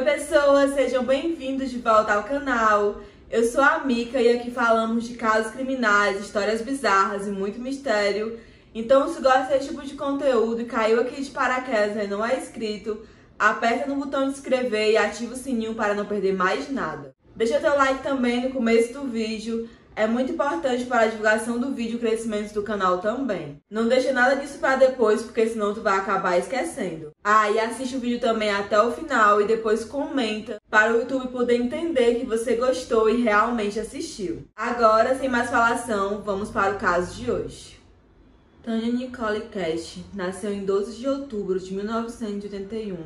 Oi pessoas, sejam bem-vindos de volta ao canal. Eu sou a Mica e aqui falamos de casos criminais, histórias bizarras e muito mistério. Então se gosta desse tipo de conteúdo e caiu aqui de paraquedas e não é inscrito, aperta no botão de inscrever e ativa o sininho para não perder mais nada. Deixa teu like também no começo do vídeo é muito importante para a divulgação do vídeo e o crescimento do canal também. Não deixa nada disso para depois, porque senão tu vai acabar esquecendo. Ah, e assiste o vídeo também até o final e depois comenta para o YouTube poder entender que você gostou e realmente assistiu. Agora, sem mais falação, vamos para o caso de hoje. Tanya Nicole Cash nasceu em 12 de outubro de 1981,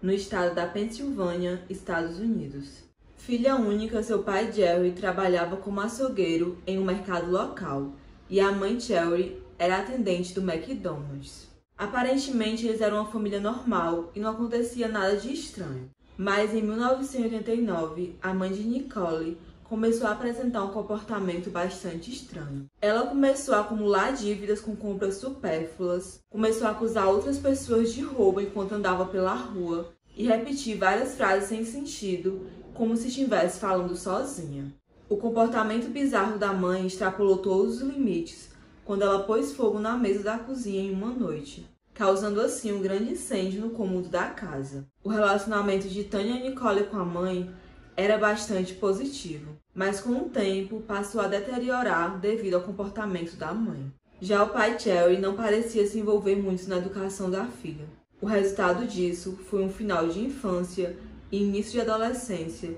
no estado da Pensilvânia, Estados Unidos. Filha única, seu pai Jerry trabalhava como açougueiro em um mercado local e a mãe Cherry era atendente do McDonald's. Aparentemente, eles eram uma família normal e não acontecia nada de estranho. Mas em 1989, a mãe de Nicole começou a apresentar um comportamento bastante estranho. Ela começou a acumular dívidas com compras supérfluas, começou a acusar outras pessoas de roubo enquanto andava pela rua e repetir várias frases sem sentido como se estivesse falando sozinha. O comportamento bizarro da mãe extrapolou todos os limites quando ela pôs fogo na mesa da cozinha em uma noite, causando assim um grande incêndio no cômodo da casa. O relacionamento de Tânia Nicole com a mãe era bastante positivo, mas com o tempo passou a deteriorar devido ao comportamento da mãe. Já o pai Cherry não parecia se envolver muito na educação da filha. O resultado disso foi um final de infância início de adolescência,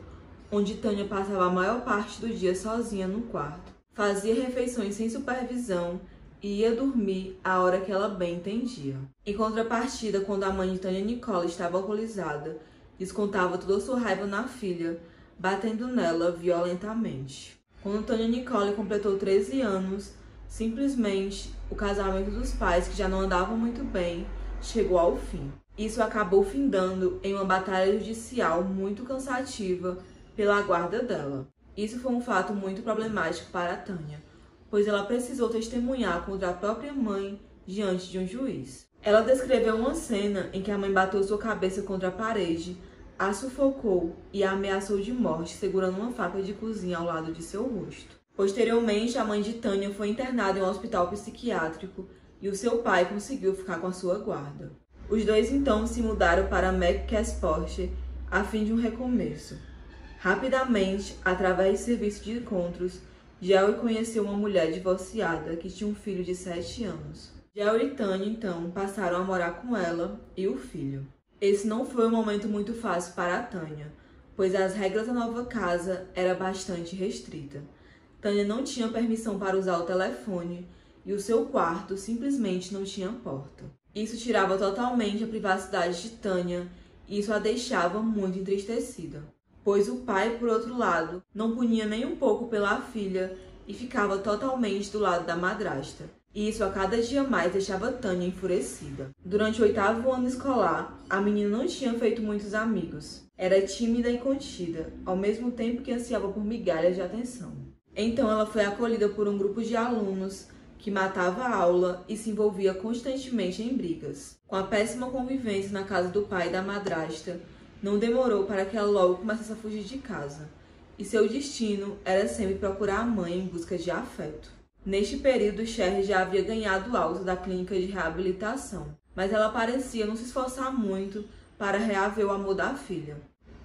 onde Tânia passava a maior parte do dia sozinha no quarto. Fazia refeições sem supervisão e ia dormir a hora que ela bem entendia. Em contrapartida, quando a mãe de Tânia Nicole estava alcoolizada, descontava toda sua raiva na filha, batendo nela violentamente. Quando Tânia Nicole completou 13 anos, simplesmente o casamento dos pais, que já não andavam muito bem, chegou ao fim. Isso acabou findando em uma batalha judicial muito cansativa pela guarda dela. Isso foi um fato muito problemático para Tânia, pois ela precisou testemunhar contra a própria mãe diante de um juiz. Ela descreveu uma cena em que a mãe bateu sua cabeça contra a parede, a sufocou e a ameaçou de morte segurando uma faca de cozinha ao lado de seu rosto. Posteriormente, a mãe de Tânia foi internada em um hospital psiquiátrico e o seu pai conseguiu ficar com a sua guarda. Os dois então se mudaram para McCasport a fim de um recomeço. Rapidamente, através de serviço de encontros, Jerry conheceu uma mulher divorciada que tinha um filho de 7 anos. Jerry e Tanya então passaram a morar com ela e o filho. Esse não foi um momento muito fácil para a Tânia, pois as regras da nova casa eram bastante restritas. Tânia não tinha permissão para usar o telefone e o seu quarto simplesmente não tinha porta. Isso tirava totalmente a privacidade de Tânia e isso a deixava muito entristecida. Pois o pai, por outro lado, não punia nem um pouco pela filha e ficava totalmente do lado da madrasta. E isso a cada dia mais deixava Tânia enfurecida. Durante o oitavo ano escolar, a menina não tinha feito muitos amigos. Era tímida e contida, ao mesmo tempo que ansiava por migalhas de atenção. Então ela foi acolhida por um grupo de alunos que matava a aula e se envolvia constantemente em brigas. Com a péssima convivência na casa do pai e da madrasta, não demorou para que ela logo começasse a fugir de casa, e seu destino era sempre procurar a mãe em busca de afeto. Neste período, Cher já havia ganhado alta da clínica de reabilitação, mas ela parecia não se esforçar muito para reaver o amor da filha.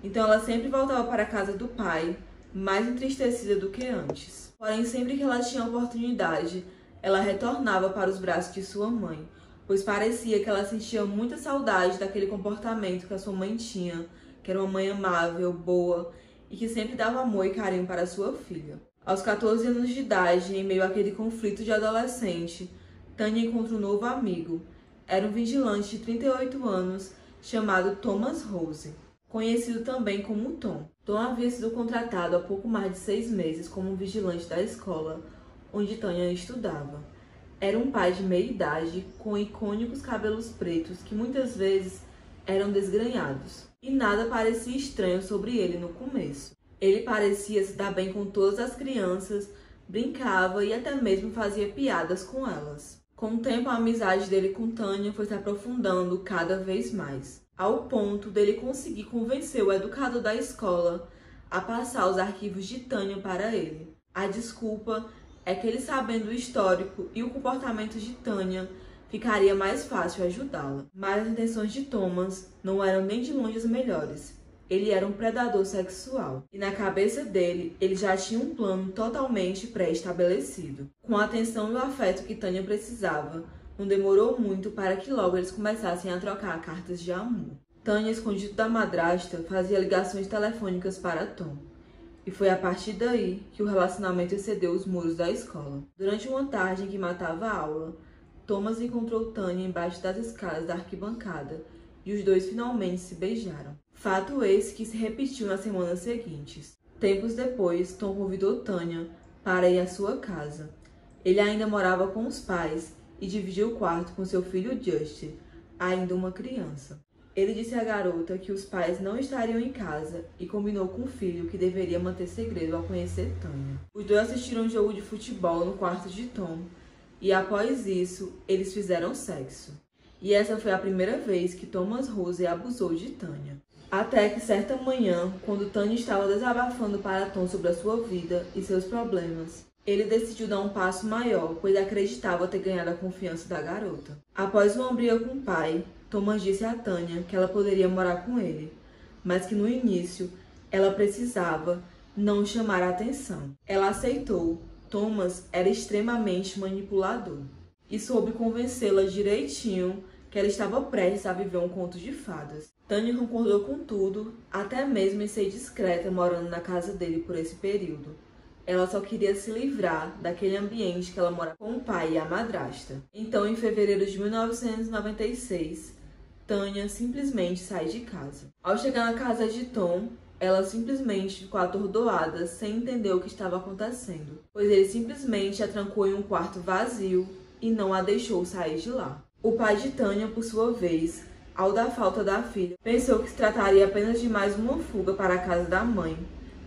Então ela sempre voltava para a casa do pai, mais entristecida do que antes. Porém, sempre que ela tinha oportunidade, ela retornava para os braços de sua mãe, pois parecia que ela sentia muita saudade daquele comportamento que a sua mãe tinha, que era uma mãe amável, boa e que sempre dava amor e carinho para sua filha. Aos 14 anos de idade, em meio àquele conflito de adolescente, Tânia encontra um novo amigo. Era um vigilante de 38 anos chamado Thomas Rose, conhecido também como Tom. Tom havia sido contratado há pouco mais de seis meses como um vigilante da escola, onde Tânia estudava. Era um pai de meia idade, com icônicos cabelos pretos que muitas vezes eram desgrenhados. E nada parecia estranho sobre ele no começo. Ele parecia se dar bem com todas as crianças, brincava e até mesmo fazia piadas com elas. Com o tempo, a amizade dele com Tânia foi se aprofundando cada vez mais. ao ponto dele conseguir convencer o educador da escola a passar os arquivos de Tânia para ele. A desculpa é que ele sabendo o histórico e o comportamento de Tânia, ficaria mais fácil ajudá-la. Mas as intenções de Thomas não eram nem de longe as melhores. Ele era um predador sexual e na cabeça dele ele já tinha um plano totalmente pré-estabelecido. Com a atenção e o afeto que Tânia precisava, não demorou muito para que logo eles começassem a trocar cartas de amor. Tânia, escondido da madrasta, fazia ligações telefônicas para Tom. E foi a partir daí que o relacionamento excedeu os muros da escola. Durante uma tarde em que matava a aula, Thomas encontrou Tânia embaixo das escadas da arquibancada e os dois finalmente se beijaram. Fato esse que se repetiu nas semanas seguintes. Tempos depois, Tom convidou Tânia para ir à sua casa. Ele ainda morava com os pais e dividia o quarto com seu filho Justin, ainda uma criança. Ele disse à garota que os pais não estariam em casa e combinou com o filho que deveria manter segredo ao conhecer Tânia. Os dois assistiram um jogo de futebol no quarto de Tom e após isso eles fizeram sexo. E essa foi a primeira vez que Thomas Rose abusou de Tânia. Até que certa manhã, quando Tânia estava desabafando para Tom sobre a sua vida e seus problemas, ele decidiu dar um passo maior, pois acreditava ter ganhado a confiança da garota. Após uma briga com o pai, Thomas disse a Tânia que ela poderia morar com ele, mas que no início ela precisava não chamar a atenção. Ela aceitou. Thomas era extremamente manipulador e soube convencê-la direitinho que ela estava prestes a viver um conto de fadas. Tânia concordou com tudo, até mesmo em ser discreta morando na casa dele por esse período. Ela só queria se livrar daquele ambiente que ela mora com o pai e a madrasta. Então, em fevereiro de 1996, Tânia simplesmente sai de casa. Ao chegar na casa de Tom, ela simplesmente ficou atordoada, sem entender o que estava acontecendo, pois ele simplesmente a trancou em um quarto vazio e não a deixou sair de lá. O pai de Tânia, por sua vez, ao dar falta da filha, pensou que se trataria apenas de mais uma fuga para a casa da mãe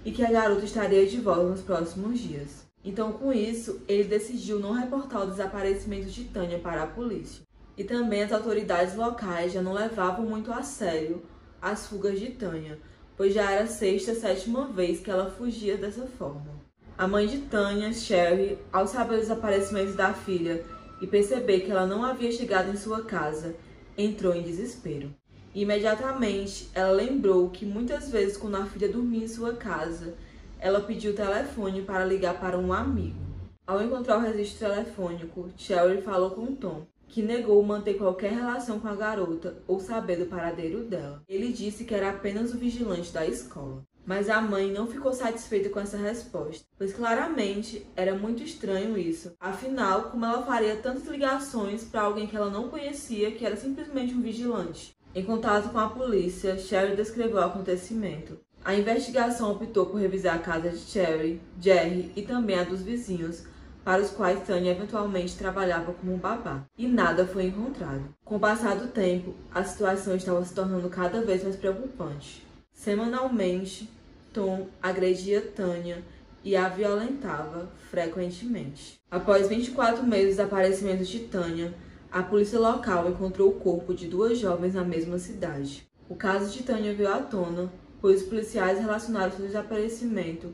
e que a garota estaria de volta nos próximos dias. Então, com isso, ele decidiu não reportar o desaparecimento de Tânia para a polícia. E também as autoridades locais já não levavam muito a sério as fugas de Tânia, pois já era a sexta, sétima vez que ela fugia dessa forma. A mãe de Tânia, Sherry, ao saber o desaparecimento da filha e perceber que ela não havia chegado em sua casa, entrou em desespero. Imediatamente, ela lembrou que muitas vezes, quando a filha dormia em sua casa, ela pediu o telefone para ligar para um amigo. Ao encontrar o registro telefônico, Sherry falou com Tom que negou manter qualquer relação com a garota ou saber do paradeiro dela. Ele disse que era apenas o vigilante da escola. Mas a mãe não ficou satisfeita com essa resposta, pois claramente era muito estranho isso. Afinal, como ela faria tantas ligações para alguém que ela não conhecia, que era simplesmente um vigilante? Em contato com a polícia, Sherry descreveu o acontecimento. A investigação optou por revisar a casa de Sherry, Jerry e também a dos vizinhos, para os quais Tânia eventualmente trabalhava como babá, e nada foi encontrado. Com o passar do tempo, a situação estava se tornando cada vez mais preocupante. Semanalmente, Tom agredia Tânia e a violentava frequentemente. Após 24 meses do desaparecimento de Tânia, a polícia local encontrou o corpo de duas jovens na mesma cidade. O caso de Tânia veio à tona, pois os policiais relacionaram seu desaparecimento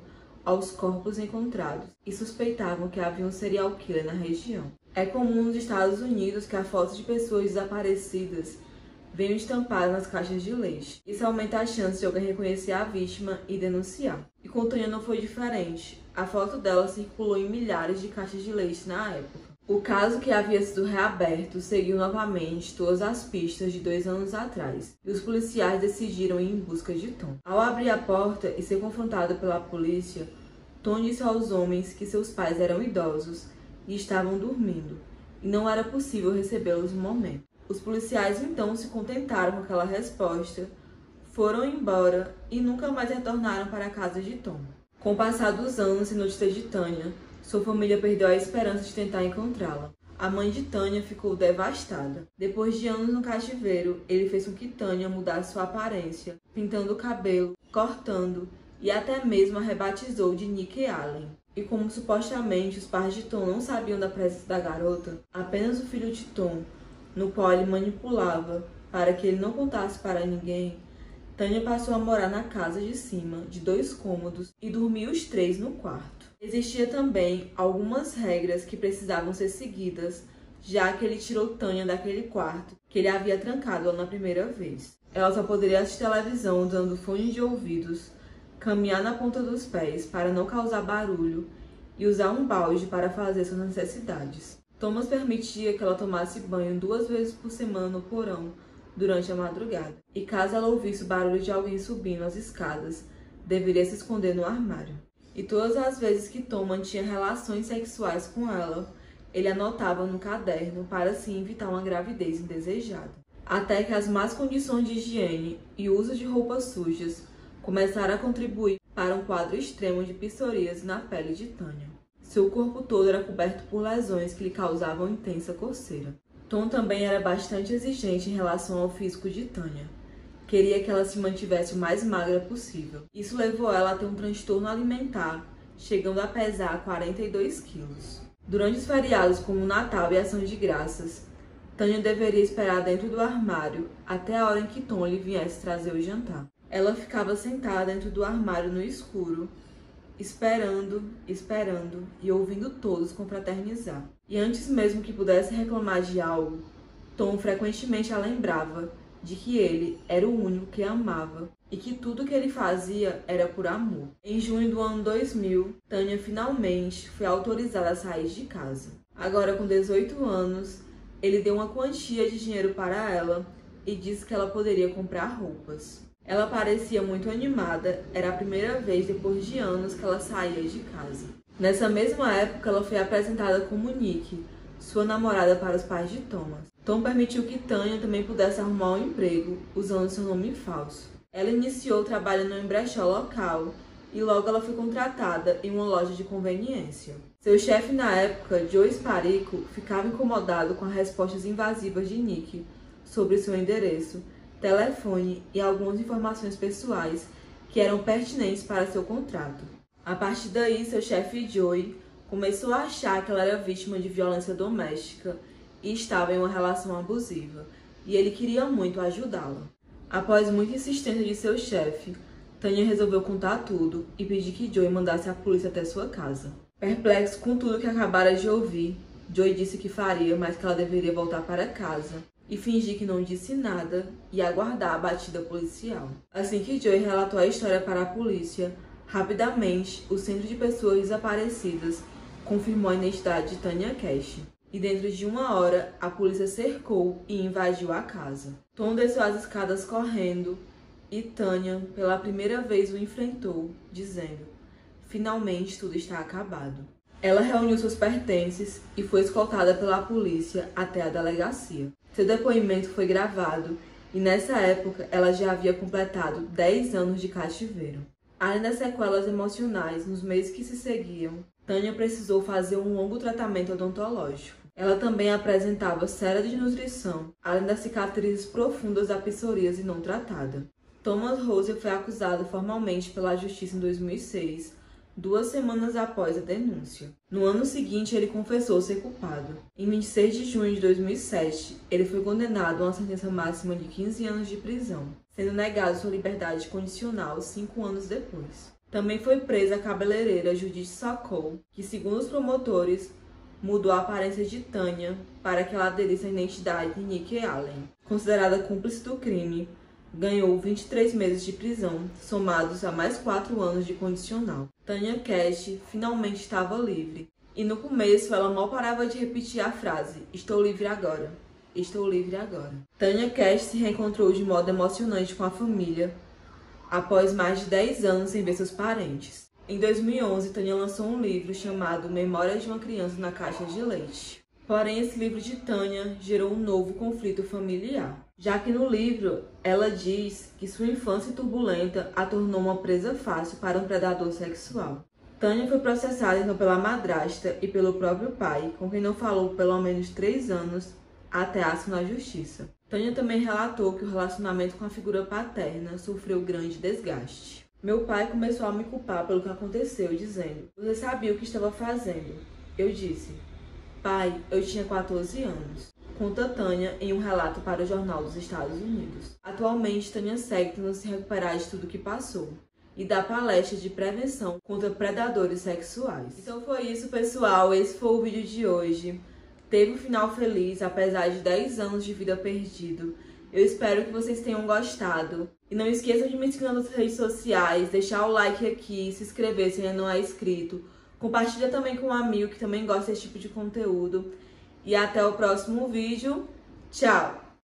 aos corpos encontrados e suspeitavam que havia um serial killer na região. É comum nos Estados Unidos que a foto de pessoas desaparecidas venham estampadas nas caixas de leite. Isso aumenta a chance de alguém reconhecer a vítima e denunciar. E com Tânia não foi diferente. A foto dela circulou em milhares de caixas de leite na época. O caso que havia sido reaberto seguiu novamente todas as pistas de dois anos atrás, e os policiais decidiram ir em busca de Tom. Ao abrir a porta e ser confrontado pela polícia, Tom disse aos homens que seus pais eram idosos e estavam dormindo, e não era possível recebê-los no momento. Os policiais então se contentaram com aquela resposta, foram embora e nunca mais retornaram para a casa de Tom. Com o passar dos anos e notícias de Tânia, sua família perdeu a esperança de tentar encontrá-la. A mãe de Tânia ficou devastada. Depois de anos no cativeiro, ele fez com que Tânia mudasse sua aparência, pintando o cabelo, cortando e até mesmo a rebatizou de Nick Allen. E como supostamente os pais de Tom não sabiam da presença da garota, apenas o filho de Tom, no qual ele manipulava, para que ele não contasse para ninguém, Tânia passou a morar na casa de cima, de dois cômodos, e dormia os três no quarto. Existia também algumas regras que precisavam ser seguidas, já que ele tirou Tânia daquele quarto que ele havia trancado lá na primeira vez. Ela só poderia assistir televisão usando fone de ouvidos, caminhar na ponta dos pés para não causar barulho e usar um balde para fazer suas necessidades. Thomas permitia que ela tomasse banho duas vezes por semana no porão durante a madrugada. E caso ela ouvisse o barulho de alguém subindo as escadas, deveria se esconder no armário. E todas as vezes que Tom mantinha relações sexuais com ela, ele anotava no caderno para assim evitar uma gravidez indesejada. Até que as más condições de higiene e uso de roupas sujas começaram a contribuir para um quadro extremo de psoríase na pele de Tânia. Seu corpo todo era coberto por lesões que lhe causavam intensa coceira. Tom também era bastante exigente em relação ao físico de Tânia. Queria que ela se mantivesse o mais magra possível. Isso levou ela a ter um transtorno alimentar, chegando a pesar 42 quilos. Durante os feriados como Natal e Ação de Graças, Tânia deveria esperar dentro do armário até a hora em que Tom lhe viesse trazer o jantar. Ela ficava sentada dentro do armário no escuro, esperando, esperando e ouvindo todos confraternizar. E antes mesmo que pudesse reclamar de algo, Tom frequentemente a lembrava de que ele era o único que amava e que tudo que ele fazia era por amor. Em junho do ano 2000, Tânia finalmente foi autorizada a sair de casa. Agora com 18 anos, ele deu uma quantia de dinheiro para ela e disse que ela poderia comprar roupas. Ela parecia muito animada, era a primeira vez depois de anos que ela saía de casa. Nessa mesma época, ela foi apresentada como Nick, sua namorada para os pais de Thomas. Tom permitiu que Tânia também pudesse arrumar um emprego usando seu nome falso. Ela iniciou trabalhando em brechó local e logo ela foi contratada em uma loja de conveniência. Seu chefe na época, Joe Sparico, ficava incomodado com as respostas invasivas de Nick sobre seu endereço telefone e algumas informações pessoais que eram pertinentes para seu contrato. A partir daí, seu chefe Joey começou a achar que ela era vítima de violência doméstica e estava em uma relação abusiva, e ele queria muito ajudá-la. Após muita insistência de seu chefe, Tânia resolveu contar tudo e pedir que Joey mandasse a polícia até sua casa. Perplexo com tudo que acabara de ouvir, Joey disse que faria, mas que ela deveria voltar para casa e fingir que não disse nada e aguardar a batida policial. Assim que Joey relatou a história para a polícia, rapidamente o Centro de Pessoas Desaparecidas confirmou a identidade de Tanya Cash. E dentro de uma hora, a polícia cercou e invadiu a casa. Tom desceu as escadas correndo e Tanya, pela primeira vez, o enfrentou, dizendo: Finalmente tudo está acabado. Ela reuniu seus pertences e foi escoltada pela polícia até a delegacia. Seu depoimento foi gravado e nessa época ela já havia completado 10 anos de cativeiro. Além das sequelas emocionais nos meses que se seguiam, Tânia precisou fazer um longo tratamento odontológico. Ela também apresentava séria desnutrição, além das cicatrizes profundas da psoríase não tratada. Thomas Rose foi acusado formalmente pela justiça em 2006 duas semanas após a denúncia. No ano seguinte, ele confessou ser culpado. Em 26 de junho de 2007, ele foi condenado a uma sentença máxima de 15 anos de prisão, sendo negado sua liberdade condicional cinco anos depois. Também foi presa a cabeleireira Judith Sacol, que, segundo os promotores, mudou a aparência de Tânia para que ela aderisse à identidade de Nick Allen. Considerada cúmplice do crime, ganhou 23 meses de prisão, somados a mais 4 anos de condicional. Tanya Cash finalmente estava livre, e no começo ela mal parava de repetir a frase: Estou livre agora. Estou livre agora. Tanya Cash se reencontrou de modo emocionante com a família após mais de 10 anos sem ver seus parentes. Em 2011, Tânia lançou um livro chamado Memória de uma Criança na Caixa de Leite. Porém, esse livro de Tânia gerou um novo conflito familiar, já que no livro ela diz que sua infância turbulenta a tornou uma presa fácil para um predador sexual. Tânia foi processada então pela madrasta e pelo próprio pai, com quem não falou pelo menos três anos até ação na justiça. Tânia também relatou que o relacionamento com a figura paterna sofreu grande desgaste. Meu pai começou a me culpar pelo que aconteceu, dizendo: Você sabia o que estava fazendo? Eu disse: Pai, eu tinha 14 anos. conta Tânia em um relato para o Jornal dos Estados Unidos. Atualmente, Tânia segue tentando se recuperar de tudo que passou e dá palestra de prevenção contra predadores sexuais. Então foi isso, pessoal. Esse foi o vídeo de hoje. Teve um final feliz, apesar de 10 anos de vida perdido. Eu espero que vocês tenham gostado. E não esqueçam de me seguir nas redes sociais, deixar o like aqui, se inscrever se ainda não é inscrito. Compartilha também com um amigo que também gosta desse tipo de conteúdo. E até o próximo vídeo. Tchau!